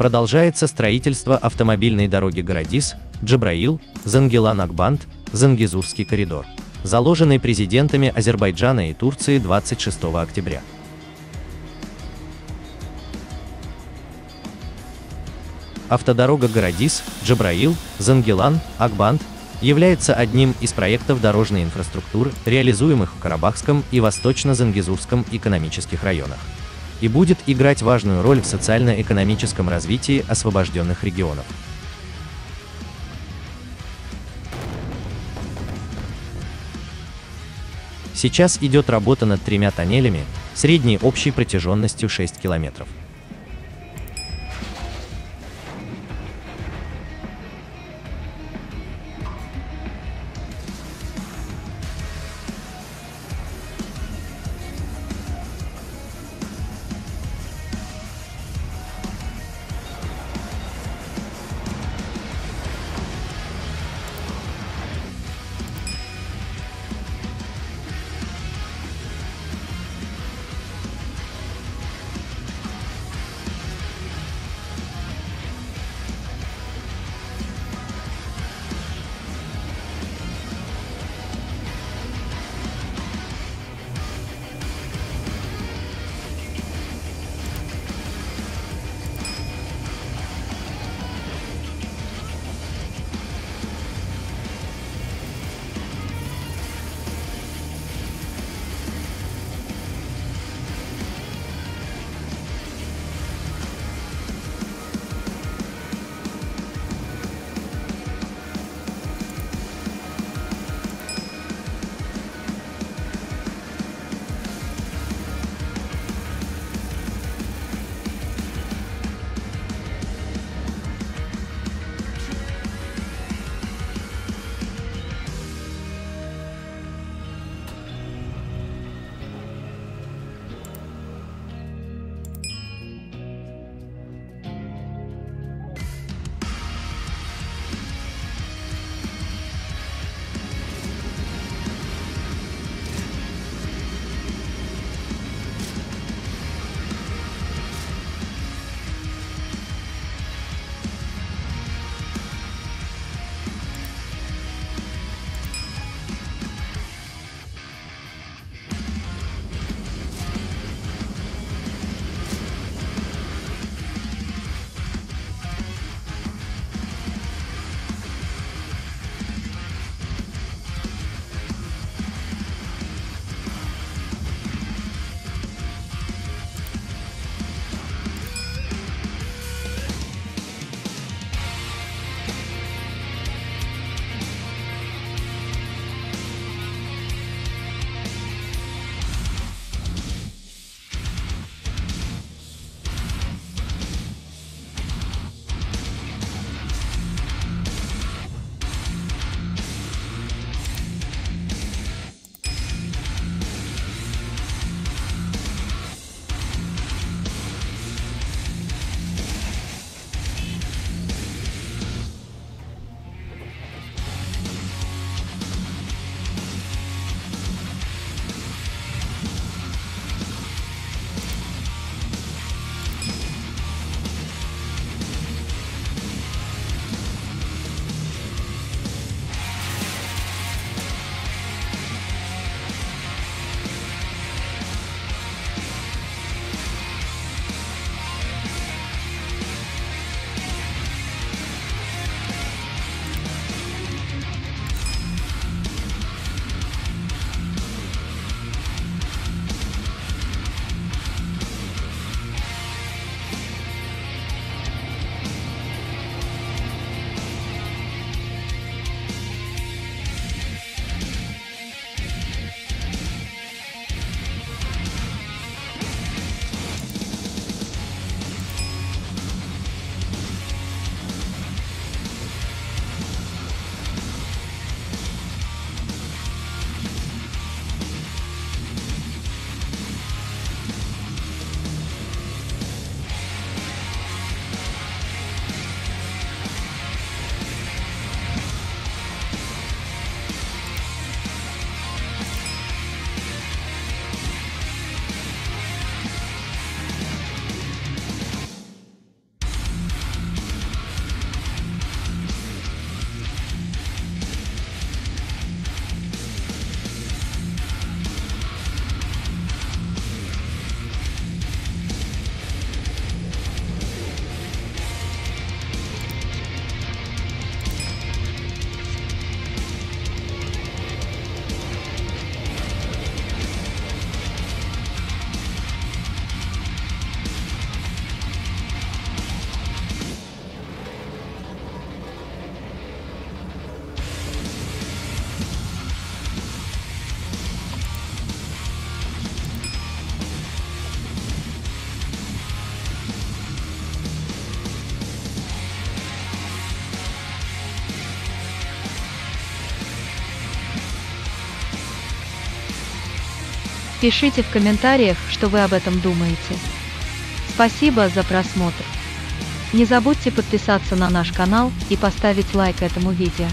продолжается строительство автомобильной дороги Городис, Джабраил, Зангелан-Акбанд, Зангизурский коридор, заложенный президентами Азербайджана и Турции 26 октября. Автодорога Городис, Джабраил, Зангелан, Акбанд является одним из проектов дорожной инфраструктуры, реализуемых в Карабахском и Восточно-Зангизурском экономических районах, и будет играть важную роль в социально-экономическом развитии освобожденных регионов. Сейчас идет работа над тремя тоннелями, средней общей протяженностью 6 километров. Пишите в комментариях, что вы об этом думаете. Спасибо за просмотр. Не забудьте подписаться на наш канал и поставить лайк этому видео.